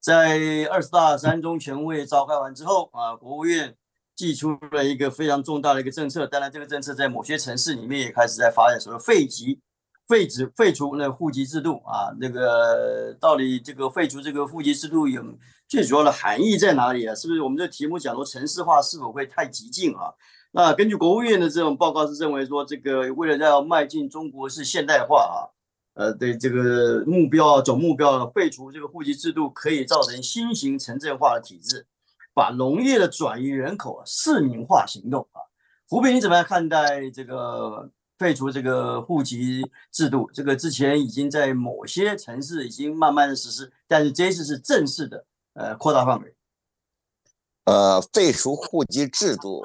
在二十大三中全会召开完之后啊，国务院寄出了一个非常重大的一个政策。当然，这个政策在某些城市里面也开始在发展，所谓废籍、废止、废除那户籍制度啊。那个到底这个废除这个户籍制度有最主要的含义在哪里啊？是不是我们这题目讲说城市化是否会太激进啊？那根据国务院的这种报告是认为说，这个为了要迈进中国式现代化啊。呃，对这个目标总目标废除这个户籍制度，可以造成新型城镇化的体制，把农业的转移人口市民化行动啊。胡平，你怎么样看待这个废除这个户籍制度？这个之前已经在某些城市已经慢慢的实施，但是这次是正式的，呃，扩大范围。呃，废除户籍制度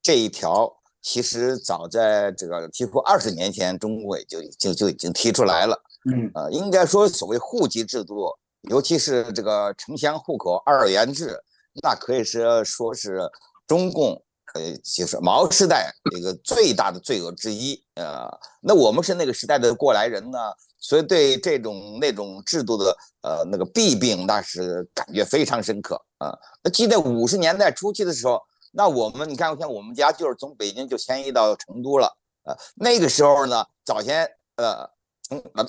这一条。其实早在这个几乎二十年前，中委就就就已经提出来了。嗯，呃，应该说所谓户籍制度，尤其是这个城乡户口二元制，那可以说说是中共呃，就是毛时代一个最大的罪恶之一。呃，那我们是那个时代的过来人呢，所以对这种那种制度的呃那个弊病，那是感觉非常深刻啊。那记得五十年代初期的时候。那我们你看，像我们家就是从北京就迁移到成都了，呃，那个时候呢，早先呃，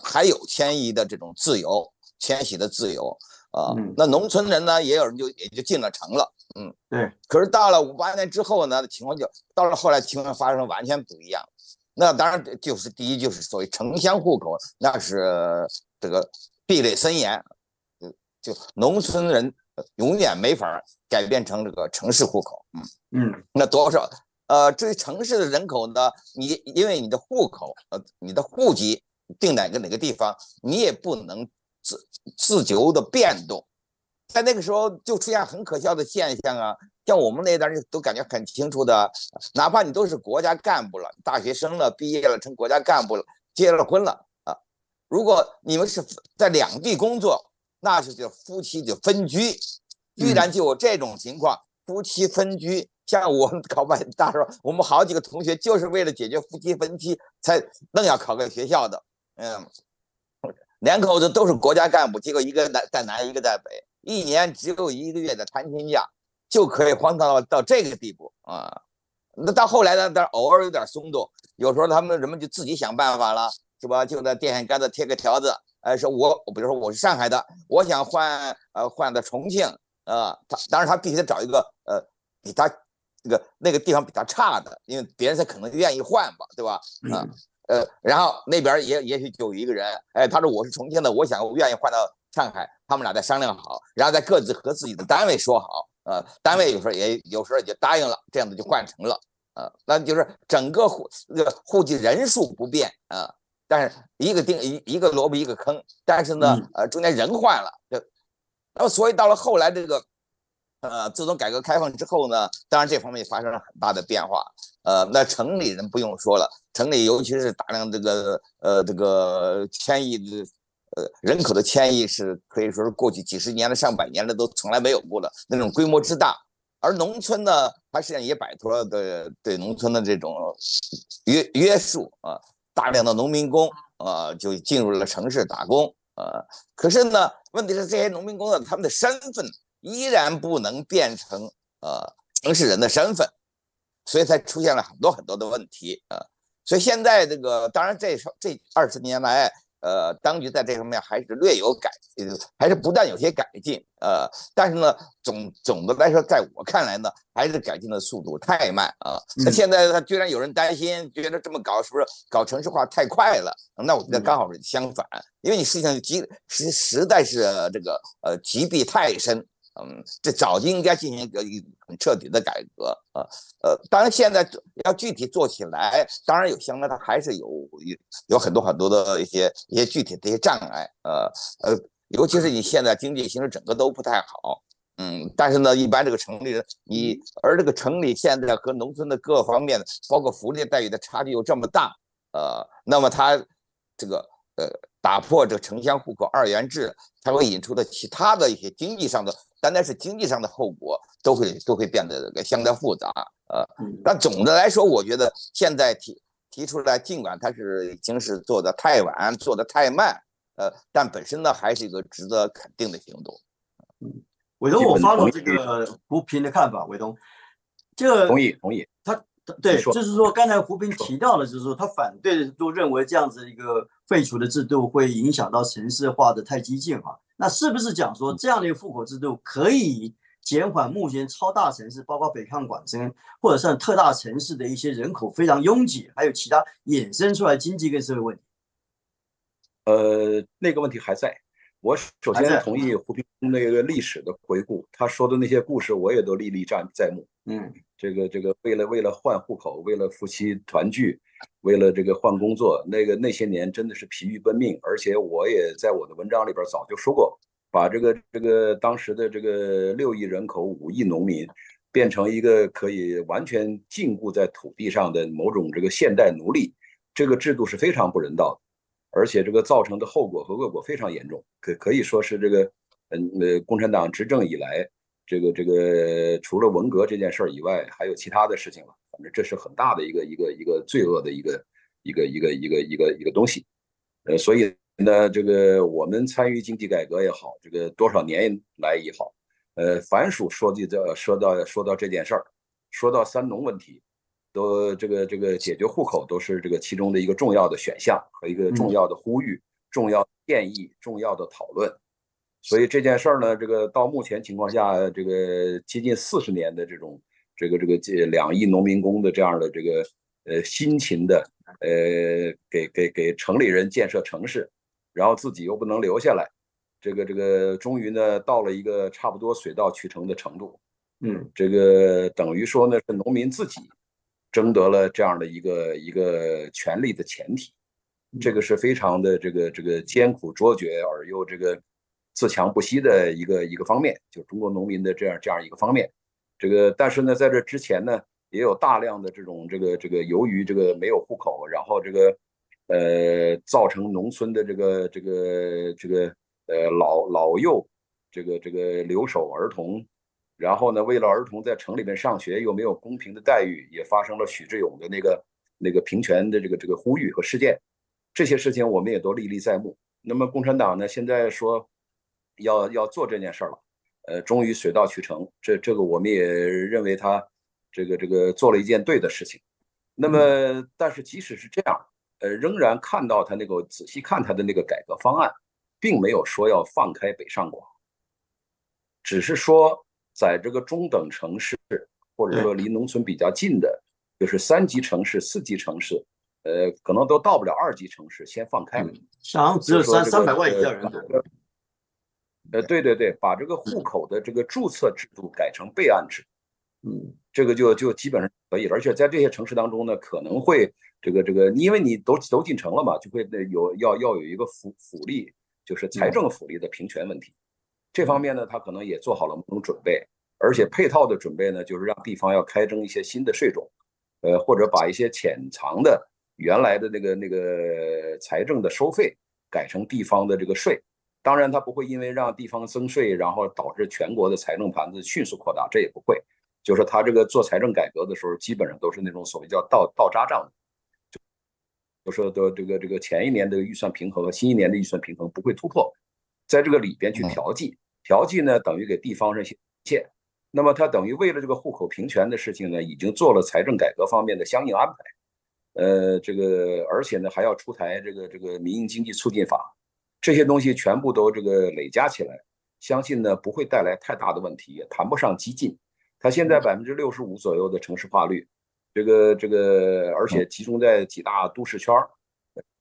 还有迁移的这种自由，迁徙的自由，啊，那农村人呢，也有人就也就进了城了，嗯，对。可是到了五八年之后呢，情况就到了后来情况发生完全不一样。那当然就是第一就是所谓城乡户口，那是这个壁垒森严，就就农村人。永远没法改变成这个城市户口，嗯嗯，那多少？呃，至于城市的人口呢？你因为你的户口，呃，你的户籍定哪个哪个地方，你也不能自自由的变动。在那个时候就出现很可笑的现象啊，像我们那代人都感觉很清楚的，哪怕你都是国家干部了，大学生了，毕业了，成国家干部了，结了婚了啊，如果你们是在两地工作。那是叫夫妻就分居，居然就有这种情况，夫妻分居。像我们考外大时候，我们好几个同学就是为了解决夫妻分居，才愣要考个学校的。嗯，两口子都是国家干部，结果一个在在南，一个在北，一年只有一个月的探亲假，就可以荒唐到到这个地步啊！那到后来呢，但偶尔有点松动，有时候他们人们就自己想办法了，是吧？就在电线杆子贴个条子。哎，说我，比如说我是上海的，我想换，呃，换到重庆，呃，他当然他必须得找一个，呃，比他那个那个地方比他差的，因为别人才可能愿意换吧，对吧？啊，呃，然后那边也也许就有一个人，哎，他说我是重庆的，我想我愿意换到上海，他们俩再商量好，然后再各自和自己的单位说好，呃，单位有时候也有时候也就答应了，这样子就换成了，呃，那就是整个户这个户籍人数不变啊。但是一个钉一一个萝卜一个坑，但是呢，呃，中间人换了，就，那么所以到了后来这个，呃，自从改革开放之后呢，当然这方面也发生了很大的变化，呃，那城里人不用说了，城里尤其是大量这个呃这个迁移的，呃人口的迁移是可以说是过去几十年的上百年的都从来没有过的那种规模之大，而农村呢，它实际上也摆脱了对对农村的这种约约束啊。大量的农民工，呃，就进入了城市打工，呃，可是呢，问题是这些农民工呢，他们的身份依然不能变成呃城市人的身份，所以才出现了很多很多的问题，呃，所以现在这个，当然这这二十年来。呃，当局在这方面还是略有改，还是不但有些改进，呃，但是呢，总总的来说，在我看来呢，还是改进的速度太慢啊。那现在他居然有人担心，觉得这么搞是不是搞城市化太快了？那我觉得刚好是相反，因为你实际上急实实在是这个呃积弊太深。嗯，这早就应该进行一个一很彻底的改革啊，呃，当然现在要具体做起来，当然有相关，它还是有有有很多很多的一些一些具体的一些障碍，呃呃，尤其是你现在经济形势整个都不太好，嗯，但是呢，一般这个城里人，你而这个城里现在和农村的各方面，包括福利待遇的差距又这么大，呃，那么它这个呃打破这个城乡户口二元制，它会引出的其他的一些经济上的。单单是经济上的后果，都会都会变得这个相当复杂，呃，但总的来说，我觉得现在提提出来，尽管它是已经是做的太晚，做的太慢，呃，但本身呢，还是一个值得肯定的行动。嗯，伟东，我发表这个扶贫的看法，伟东，这个同意同意。他对，就是说刚才胡斌提到的，就是说他反对的都认为这样子一个废除的制度会影响到城市化的太激进哈。那是不是讲说这样的一个户口制度可以？减缓目前超大城市，包括北上广深或者像特大城市的一些人口非常拥挤，还有其他衍生出来经济跟社会问题。呃，那个问题还在。我首先同意胡斌那个历史的回顾，他说的那些故事我也都历历在在目。嗯，这个这个为了为了换户口，为了夫妻团聚，为了这个换工作，那个那些年真的是疲于奔命。而且我也在我的文章里边早就说过。把这个这个当时的这个六亿人口、五亿农民，变成一个可以完全禁锢在土地上的某种这个现代奴隶，这个制度是非常不人道的，而且这个造成的后果和恶果非常严重，可可以说是这个，嗯呃，共产党执政以来，这个这个除了文革这件事儿以外，还有其他的事情了。反正这是很大的一个一个一个罪恶的一个一个一个一个一个一个东西，呃，所以。呢这个我们参与经济改革也好，这个多少年来也好，呃，凡属说句这说到说到这件事儿，说到三农问题，都这个这个解决户口都是这个其中的一个重要的选项和一个重要的呼吁、重要建议、重要的讨论。所以这件事儿呢，这个到目前情况下，这个接近四十年的这种这个这个这两亿农民工的这样的这个呃辛勤的呃给给给城里人建设城市。然后自己又不能留下来，这个这个终于呢到了一个差不多水到渠成的程度，嗯，这个等于说呢是农民自己争得了这样的一个一个权利的前提，这个是非常的这个这个艰苦卓绝而又这个自强不息的一个一个方面，就中国农民的这样这样一个方面，这个但是呢在这之前呢也有大量的这种这个这个由于这个没有户口，然后这个。呃，造成农村的这个这个这个呃老老幼这个这个留守儿童，然后呢，为了儿童在城里面上学又没有公平的待遇，也发生了许志勇的那个那个平权的这个这个呼吁和事件，这些事情我们也都历历在目。那么共产党呢，现在说要要做这件事儿了，呃，终于水到渠成，这这个我们也认为他这个这个做了一件对的事情。那么，但是即使是这样。呃，仍然看到他那个仔细看他的那个改革方案，并没有说要放开北上广，只是说在这个中等城市或者说离农村比较近的，就是三级城市、四级城市，呃，可能都到不了二级城市，先放开。想只有三三百万以下人口。呃，对对对，把这个户口的这个注册制度改成备案制，嗯，这个就就基本上可以了。而且在这些城市当中呢，可能会。这个这个，因为你都都进城了嘛，就会有要要有一个福福利，就是财政福利的平权问题。这方面呢，他可能也做好了某种准备，而且配套的准备呢，就是让地方要开征一些新的税种，呃，或者把一些潜藏的原来的那个那个财政的收费改成地方的这个税。当然，他不会因为让地方增税，然后导致全国的财政盘子迅速扩大，这也不会。就是他这个做财政改革的时候，基本上都是那种所谓叫倒倒扎账。就说的这个这个前一年的预算平衡和新一年的预算平衡不会突破，在这个里边去调剂，调剂呢等于给地方这些钱，那么他等于为了这个户口平权的事情呢，已经做了财政改革方面的相应安排，呃，这个而且呢还要出台这个这个民营经济促进法，这些东西全部都这个累加起来，相信呢不会带来太大的问题，也谈不上激进。它现在百分之六十五左右的城市化率。这个这个，而且集中在几大都市圈儿，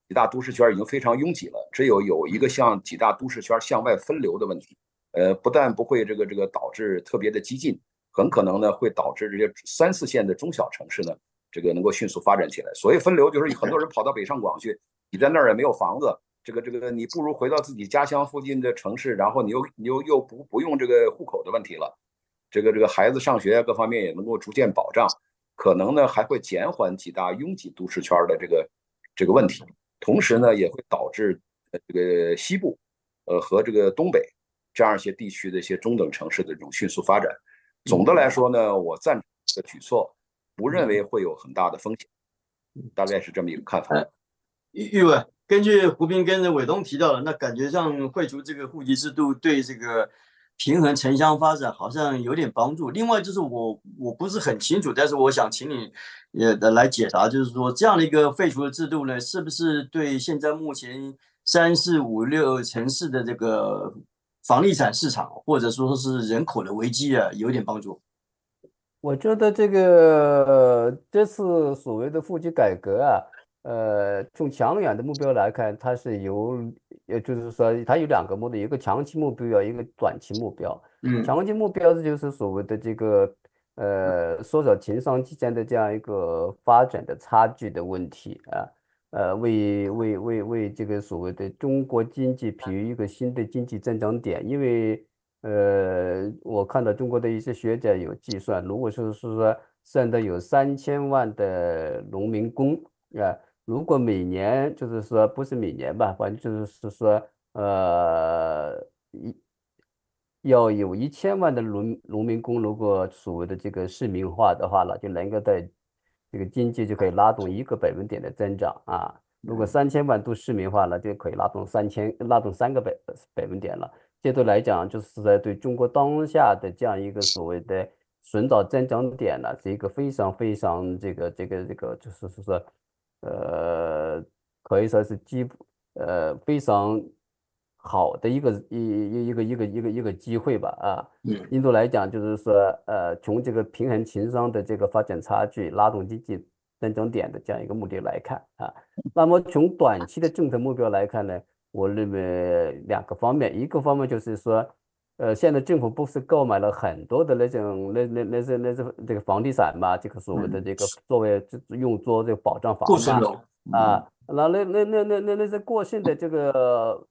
几大都市圈儿已经非常拥挤了。只有有一个向几大都市圈向外分流的问题，呃，不但不会这个这个导致特别的激进，很可能呢会导致这些三四线的中小城市呢，这个能够迅速发展起来。所谓分流，就是很多人跑到北上广去，你在那儿也没有房子，这个这个你不如回到自己家乡附近的城市，然后你又你又又不不用这个户口的问题了，这个这个孩子上学各方面也能够逐渐保障。可能呢还会减缓几大拥挤都市圈的这个这个问题，同时呢也会导致这个西部，呃和这个东北这样一些地区的一些中等城市的这种迅速发展。总的来说呢，我赞成这个举措，不认为会有很大的风险，大概是这么一个看法。玉玉伟，根据胡斌跟伟东提到的，那感觉上废除这个户籍制度对这个平衡城乡发展好像有点帮助。另外就是我我不是很清楚，但是我想请你也来解答，就是说这样的一个废除的制度呢，是不是对现在目前三四五六城市的这个房地产市场，或者说是人口的危机啊，有点帮助？我觉得这个这次所谓的户籍改革啊，呃，从长远的目标来看，它是有，也就是说，它有两个目的，一个长期目标，一个短期目标。嗯，长期目标这就是所谓的这个，呃，缩小城乡之间的这样一个发展的差距的问题啊，呃，为为为为这个所谓的中国经济培育一个新的经济增长点，因为。呃，我看到中国的一些学者有计算，如果说是说现在有三千万的农民工啊，如果每年就是说不是每年吧，反正就是是说呃一要有一千万的农农民工，如果所谓的这个市民化的话了，就能够在这个经济就可以拉动一个百分点的增长啊。如果三千万都市民化了，就可以拉动三千拉动三个百百分点了。这对来讲，就是在对中国当下的这样一个所谓的寻找增长点呢，是一个非常非常这个这个这个，就是说说，呃，可以说是基呃非常好的一个一一一个一个一个一个机会吧啊。嗯。印度来讲，就是说呃，从这个平衡情商的这个发展差距、拉动经济增长点的这样一个目的来看啊，那么从短期的政策目标来看呢？我认为两个方面，一个方面就是说，呃，现在政府不是购买了很多的那种那那那是那是这个房地产嘛，这个所谓的这个作为用作这个保障房嘛，啊，那那那那那那那些过剩的这个，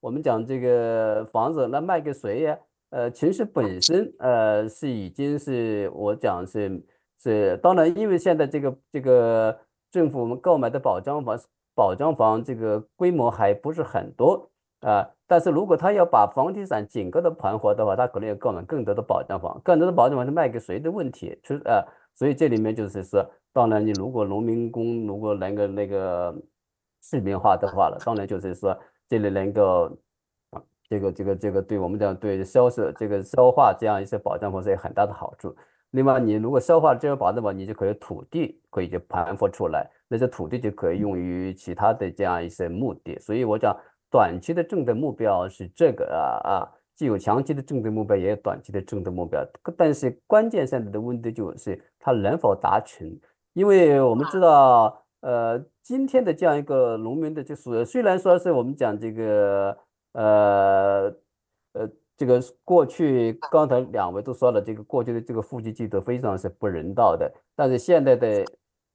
我们讲这个房子，那卖给谁呀？呃，其实本身呃是已经是我讲是是，当然因为现在这个这个政府我们购买的保障房。保障房这个规模还不是很多啊，但是如果他要把房地产整个的盘活的话，他可能要购买更多的保障房，更多的保障房是卖给谁的问题，就是啊，所以这里面就是说，当然你如果农民工如果能够那个市民化的话了，当然就是说这里能够，这个这个这个对我们讲对销售这个消化这样一些保障房是有很大的好处。另外，你如果消化这些保障房，你就可以土地可以就盘活出来。那些土地就可以用于其他的这样一些目的，所以我讲短期的政策目标是这个啊啊，既有长期的政策目标，也有短期的政策目标。但是关键现在的问题就是它能否达成？因为我们知道，呃，今天的这样一个农民的就是虽然说是我们讲这个呃呃这个过去刚才两位都说了，这个过去的这个户籍制度非常是不人道的，但是现在的。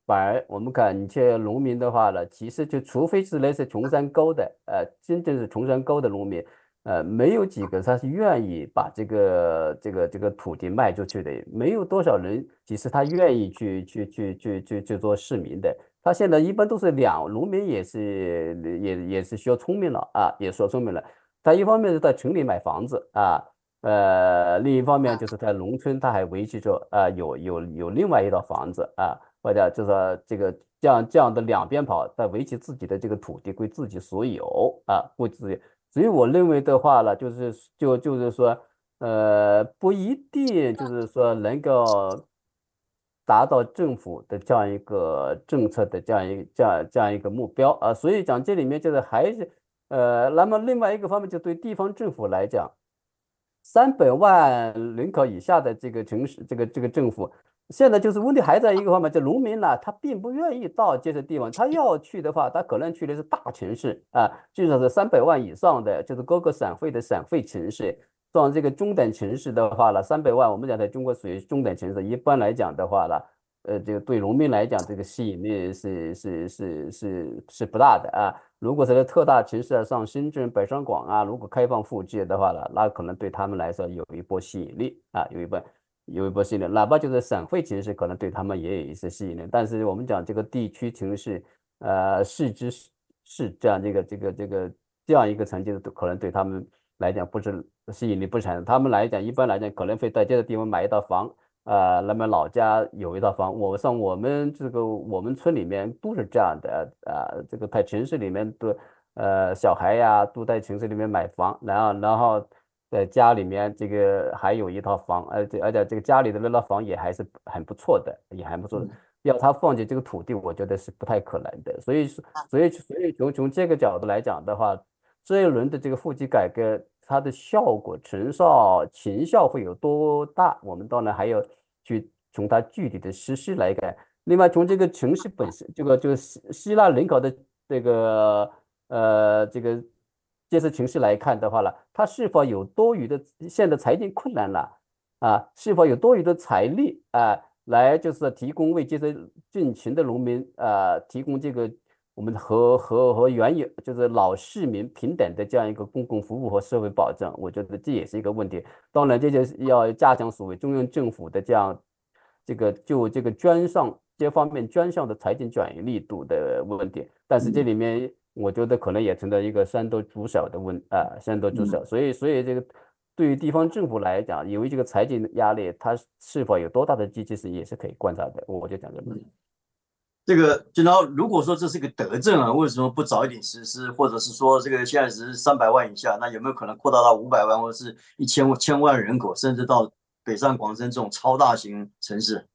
反而我们看，你去农民的话呢，其实就除非是那些穷山沟的，呃，真正是穷山沟的农民，呃，没有几个他是愿意把这个这个这个土地卖出去的，没有多少人，其实他愿意去去去去去去做市民的。他现在一般都是两农民，也是也也是需要聪明了啊，也说聪明了。他一方面是在城里买房子啊，呃，另一方面就是在农村他还维持着啊，有有有另外一套房子啊。或者就是这个这样这样的两边跑，在维持自己的这个土地归自己所有啊，归自己。所以我认为的话呢，就是就就是说，呃，不一定就是说能够达到政府的这样一个政策的这样一这样这样一个目标啊。所以讲这里面就是还是呃，那么另外一个方面就对地方政府来讲，三百万人口以下的这个城市，这个这个政府。现在就是问题还在一个方面，就农民呢，他并不愿意到这些地方，他要去的话，他可能去的是大城市啊，至少是三百万以上的，就是各个省会的省会城市。像这个中等城市的话呢，三百万，我们讲在中国属于中等城市，一般来讲的话呢，呃，这个对农民来讲，这个吸引力是是是是是不大的啊。如果是在特大城市啊，像深圳、北上广啊，如果开放户籍的话呢，那可能对他们来说有一波吸引力啊，有一波。有一波吸引力，哪怕就是省会城市，可能对他们也有一些吸引力。但是我们讲这个地区城市，呃，市之市这样这个这个这个这样一个层级的，可能对他们来讲不是吸引力不强。他们来讲，一般来讲可能会在这个地方买一套房，呃，那么老家有一套房。我像我们这个我们村里面都是这样的，呃，这个在城市里面都，呃，小孩呀都在城市里面买房，然后然后。在家里面这个还有一套房，而，这而且这个家里的那套房也还是很不错的，也还不错的。要他放弃这个土地，我觉得是不太可能的。所以，所以，所以从从这个角度来讲的话，这一轮的这个户籍改革，它的效果、成效、成效会有多大？我们当然还要去从它具体的实施来改。另外，从这个城市本身，这个就是希希腊人口的这个呃这个建设城市来看的话呢，它是否有多余的现在财政困难了啊？是否有多余的财力啊？来就是提供为这些进群的农民，啊，提供这个我们和和和原有就是老市民平等的这样一个公共服务和社会保障，我觉得这也是一个问题。当然，这就是要加强所谓中央政府的这样这个就这个专项这方面专项的财政转移力度的问题。但是这里面我觉得可能也存在一个山多猪少的问啊，山多猪少，所以所以这个。对于地方政府来讲，由于这个财政压力，它是否有多大的积极性也是可以观察的。我就讲这个。这个，然后如果说这是一个德政啊，为什么不早一点实施？或者是说，这个现在是三百万以下，那有没有可能扩大到五百万，或者是一千千万人口，甚至到北上广深这种超大型城市？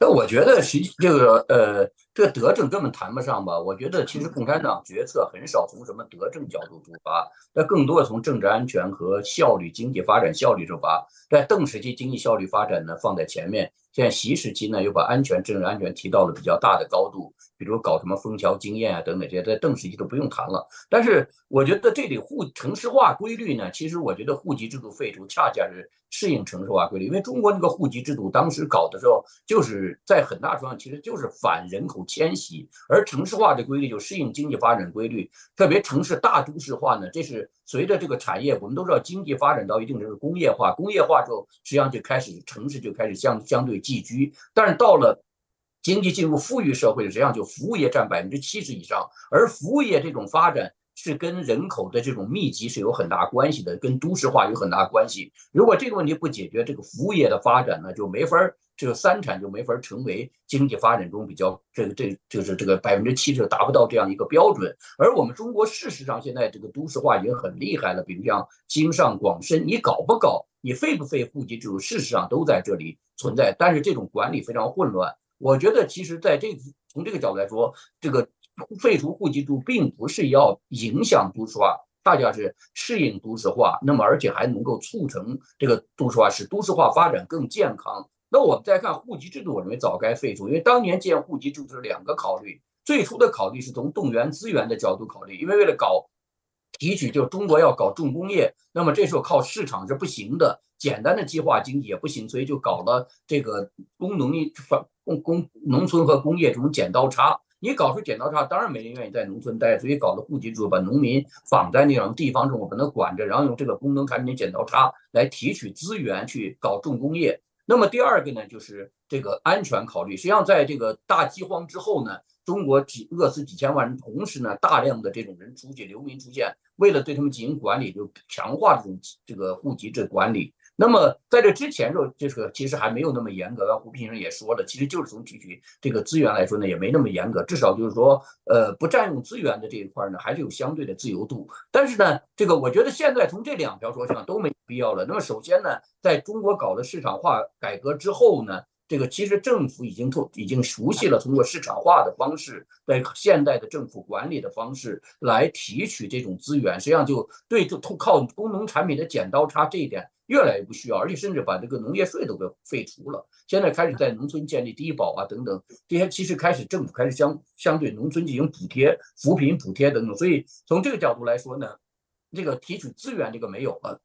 那我觉得，实际这个呃，这个德政根本谈不上吧。我觉得，其实共产党决策很少从什么德政角度出发，那更多的从政治安全和效率、经济发展效率出发。在邓时期，经济效率发展呢放在前面；现在习时期呢，又把安全、政治安全提到了比较大的高度。比如搞什么枫桥经验啊等等这些，在邓时期都不用谈了。但是我觉得这里户城市化规律呢，其实我觉得户籍制度废除恰恰是适应城市化规律。因为中国那个户籍制度当时搞的时候，就是在很大程度上其实就是反人口迁徙，而城市化的规律就适应经济发展规律。特别城市大都市化呢，这是随着这个产业，我们都知道经济发展到一定程度工业化，工业化之后实际上就开始城市就开始相相对寄居，但是到了。经济进入富裕社会，实际上就服务业占百分之七十以上，而服务业这种发展是跟人口的这种密集是有很大关系的，跟都市化有很大关系。如果这个问题不解决，这个服务业的发展呢就没法儿，这个三产就没法儿成为经济发展中比较这个这就是这个百分之七十达不到这样一个标准。而我们中国事实上现在这个都市化已经很厉害了，比如像京上广深，你搞不搞，你废不废户籍制度，事实上都在这里存在，但是这种管理非常混乱。我觉得，其实在这从这个角度来说，这个废除户籍制度并不是要影响都市化，大家是适应都市化，那么而且还能够促成这个都市化，使都市化发展更健康。那我们再看户籍制度，我认为早该废除，因为当年建户籍制度是两个考虑，最初的考虑是从动员资源的角度考虑，因为为了搞提取，就中国要搞重工业，那么这时候靠市场是不行的，简单的计划经济也不行，所以就搞了这个工农业发。工工农村和工业这种剪刀差，你搞出剪刀差，当然没人愿意在农村待，所以搞了户籍制度，把农民绑在那种地方中，把它管着，然后用这个工农产品剪刀差来提取资源去搞重工业。那么第二个呢，就是这个安全考虑。实际上，在这个大饥荒之后呢，中国几饿死几千万人，同时呢，大量的这种人出去流民出现，为了对他们进行管理，就强化这种这个户籍制管理。那么在这之前，说这个其实还没有那么严格。刚胡平生也说了，其实就是从提取这个资源来说呢，也没那么严格。至少就是说，呃，不占用资源的这一块呢，还是有相对的自由度。但是呢，这个我觉得现在从这两条说上都没必要了。那么首先呢，在中国搞了市场化改革之后呢。这个其实政府已经通已经熟悉了通过市场化的方式，在现代的政府管理的方式来提取这种资源，实际上就对就通靠工农产品的剪刀差这一点越来越不需要，而且甚至把这个农业税都给废除了。现在开始在农村建立低保啊等等这些，其实开始政府开始相相对农村进行补贴、扶贫补贴等等。所以从这个角度来说呢，这个提取资源这个没有了。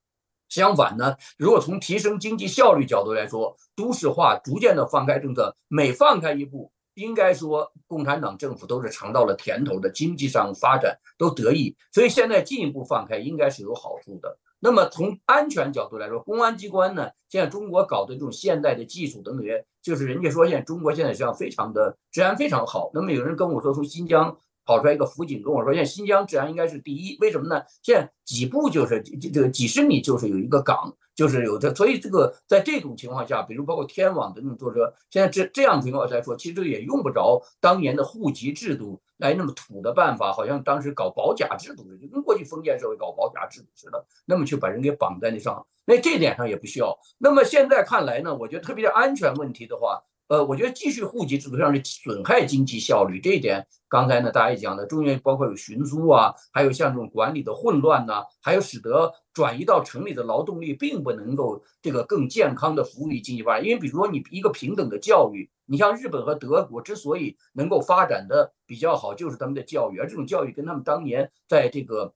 相反呢，如果从提升经济效率角度来说，都市化逐渐的放开政策，每放开一步，应该说共产党政府都是尝到了甜头的，经济上发展都得益，所以现在进一步放开应该是有好处的。那么从安全角度来说，公安机关呢，现在中国搞的这种现代的技术等等，就是人家说现在中国现在实际上非常的治安非常好。那么有人跟我说，从新疆。跑出来一个辅警跟我说：“现在新疆治安应该是第一，为什么呢？现在几步就是这这几十米就是有一个岗，就是有的，所以这个在这种情况下，比如包括天网等等作者，现在这这样情况来说，其实也用不着当年的户籍制度来那么土的办法，好像当时搞保甲制度，就跟过去封建社会搞保甲制度似的，那么去把人给绑在那上，那这点上也不需要。那么现在看来呢，我觉得特别是安全问题的话。呃，我觉得继续户籍制度上是损害经济效率这一点。刚才呢，大家也讲的，中间包括有寻租啊，还有像这种管理的混乱呐，还有使得转移到城里的劳动力并不能够这个更健康的服务于经济发展。因为比如说你一个平等的教育，你像日本和德国之所以能够发展的比较好，就是他们的教育，而这种教育跟他们当年在这个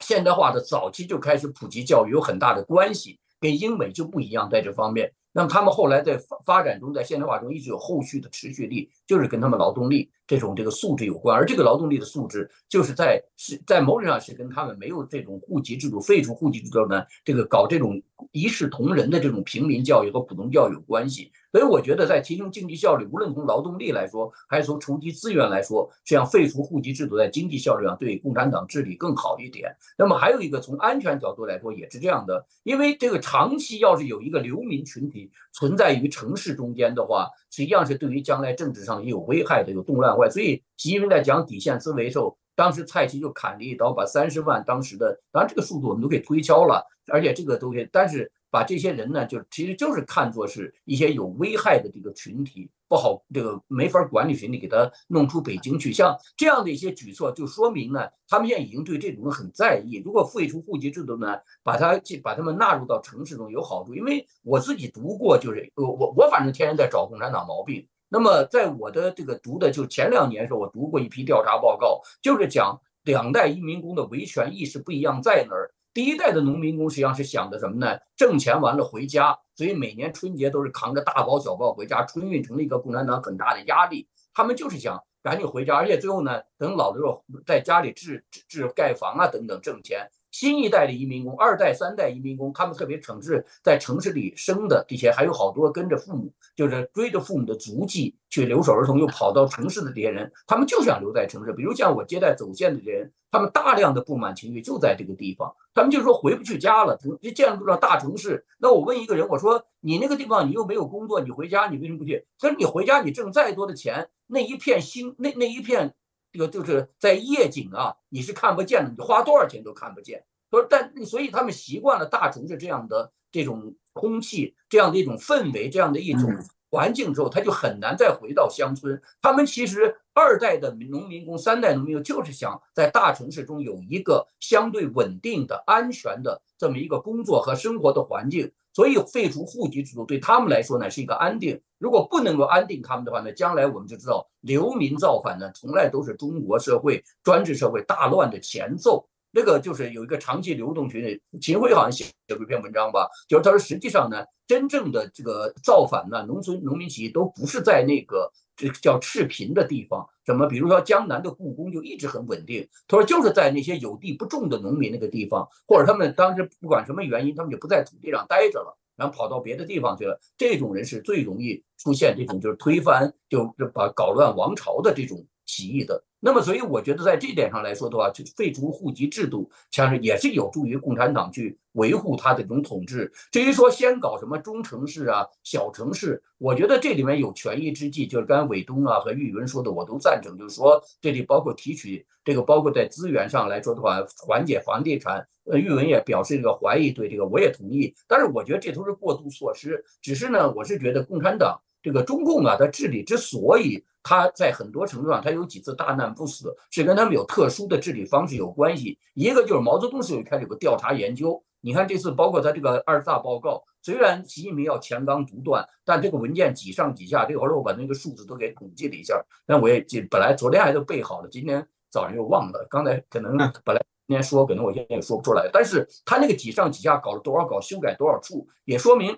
现代化的早期就开始普及教育有很大的关系，跟英美就不一样在这方面。那么他们后来在发发展中，在现代化中一直有后续的持续力，就是跟他们劳动力这种这个素质有关。而这个劳动力的素质，就是在是在某种上是跟他们没有这种户籍制度、废除户籍制度呢，这个搞这种一视同仁的这种平民教育和普通教育有关系。所以我觉得，在提升经济效率，无论从劳动力来说，还是从筹集资源来说，这样废除户籍制度在经济效率上对共产党治理更好一点。那么还有一个从安全角度来说也是这样的，因为这个长期要是有一个流民群体存在于城市中间的话，实际上是对于将来政治上也有危害的，有动乱坏。所以习近平在讲底线思维时候，当时蔡奇就砍了一刀，把三十万当时的，当然这个数字我们都可以推敲了，而且这个东西，但是。把这些人呢，就其实就是看作是一些有危害的这个群体，不好这个没法管理群体，给他弄出北京去。像这样的一些举措，就说明呢，他们现在已经对这种很在意。如果废除户籍制度呢，把他把他们纳入到城市中有好处。因为我自己读过，就是我我我反正天天在找共产党毛病。那么在我的这个读的就前两年的时候，我读过一批调查报告，就是讲两代移民工的维权意识不一样在哪儿。第一代的农民工实际上是想的什么呢？挣钱完了回家，所以每年春节都是扛着大包小包回家，春运成了一个共产党很大的压力。他们就是想赶紧回家，而且最后呢，等老的时候在家里置置置盖房啊等等挣钱。新一代的移民工，二代、三代移民工，他们特别城市在城市里生的这些，还有好多跟着父母，就是追着父母的足迹去留守儿童，又跑到城市的这些人，他们就想留在城市。比如像我接待走线的这些人，他们大量的不满情绪就在这个地方，他们就说回不去家了。就建筑上大城市，那我问一个人，我说你那个地方你又没有工作，你回家你为什么不去？他说你回家你挣再多的钱，那一片心那那一片。这个就是在夜景啊，你是看不见的，你花多少钱都看不见。说，但所以他们习惯了大城市这样的这种空气，这样的一种氛围，这样的一种环境之后，他就很难再回到乡村。他们其实二代的农民工、三代农民工就是想在大城市中有一个相对稳定的、安全的这么一个工作和生活的环境。所以废除户籍制度对他们来说呢是一个安定。如果不能够安定他们的话呢，将来我们就知道流民造反呢，从来都是中国社会专制社会大乱的前奏。那个就是有一个长期流动群体，秦晖好像写写过一篇文章吧，就是他说实际上呢，真正的这个造反呢，农村农民起义都不是在那个这叫赤贫的地方，怎么比如说江南的故宫就一直很稳定。他说就是在那些有地不种的农民那个地方，或者他们当时不管什么原因，他们就不在土地上待着了。然后跑到别的地方去了，这种人是最容易出现这种就是推翻，就就把搞乱王朝的这种起义的。那么，所以我觉得在这点上来说的话，就废除户籍制度，其实也是有助于共产党去维护他的这种统治。至于说先搞什么中城市啊、小城市，我觉得这里面有权宜之计，就是刚才伟东啊和玉云说的，我都赞成。就是说，这里包括提取这个，包括在资源上来说的话，缓解房地产。呃，玉文也表示这个怀疑，对这个我也同意。但是我觉得这都是过渡措施。只是呢，我是觉得共产党这个中共啊，它治理之所以。它在很多程度上，它有几次大难不死，是跟他们有特殊的治理方式有关系。一个就是毛泽东时候开始有个调查研究，你看这次包括他这个二十大报告，虽然习近平要强纲独断，但这个文件几上几下，这会儿我把那个数字都给统计了一下。那我也本来昨天还都背好了，今天早上又忘了。刚才可能本来今天说，可能我现在也说不出来。但是他那个几上几下搞了多少稿，修改多少处，也说明。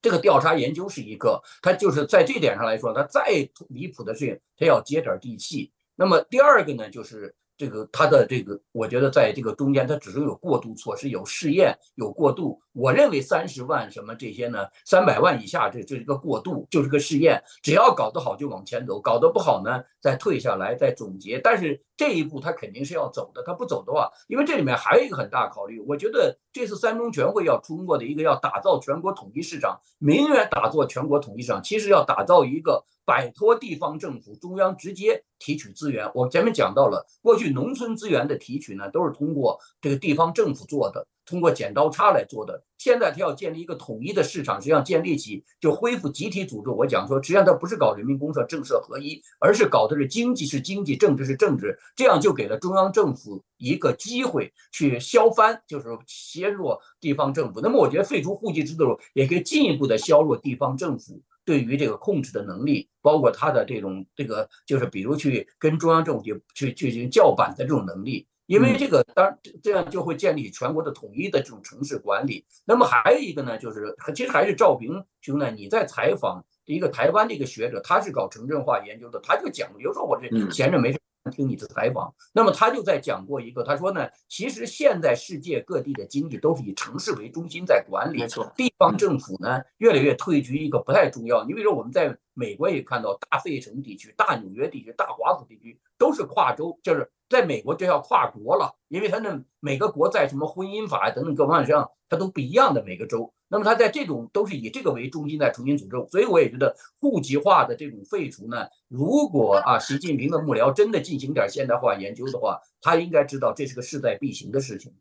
这个调查研究是一个，他就是在这点上来说，他再离谱的事情，他要接点地气。那么第二个呢，就是这个它的这个，我觉得在这个中间，它只是有过渡措施，有试验，有过渡。我认为三十万什么这些呢，三百万以下这这是个过渡，就是个试验。只要搞得好就往前走，搞得不好呢再退下来再总结。但是这一步他肯定是要走的，他不走的话，因为这里面还有一个很大考虑，我觉得这次三中全会要通过的一个要打造全国统一市场，明远打造全国统一市场，其实要打造一个。摆脱地方政府，中央直接提取资源。我前面讲到了，过去农村资源的提取呢，都是通过这个地方政府做的，通过剪刀差来做的。现在他要建立一个统一的市场，实际上建立起就恢复集体组织。我讲说，实际上他不是搞人民公社、政社合一，而是搞的是经济是经济，政治是政治，这样就给了中央政府一个机会去削藩，就是削弱地方政府。那么，我觉得废除户籍制度也可以进一步的削弱地方政府。对于这个控制的能力，包括他的这种这个，就是比如去跟中央政府去去进行叫板的这种能力，因为这个当这样就会建立全国的统一的这种城市管理。那么还有一个呢，就是其实还是赵平兄呢，你在采访一个台湾的一个学者，他是搞城镇化研究的，他就讲，比如说我这闲着没事。听你的采访，那么他就在讲过一个，他说呢，其实现在世界各地的经济都是以城市为中心在管理，地方政府呢越来越退居一个不太重要。你比如说我们在美国也看到大费城地区、大纽约地区、大华府地区都是跨州，就是在美国这要跨国了，因为他那每个国在什么婚姻法等等各方面上，它都不一样的每个州。那么他在这种都是以这个为中心在重新组织，所以我也觉得户籍化的这种废除呢，如果啊习近平的幕僚真的进行点现代化研究的话，他应该知道这是个势在必行的事情。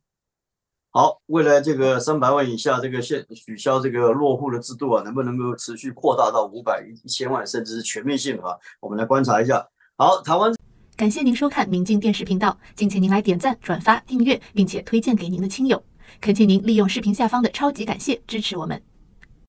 好，未来这个三百万以下这个限取消这个落户的制度啊，能不能够持续扩大到五百一千万，甚至是全面性啊？我们来观察一下。好，台湾，感谢您收看明镜电视频道，敬请您来点赞、转发、订阅，并且推荐给您的亲友。恳请您利用视频下方的超级感谢支持我们。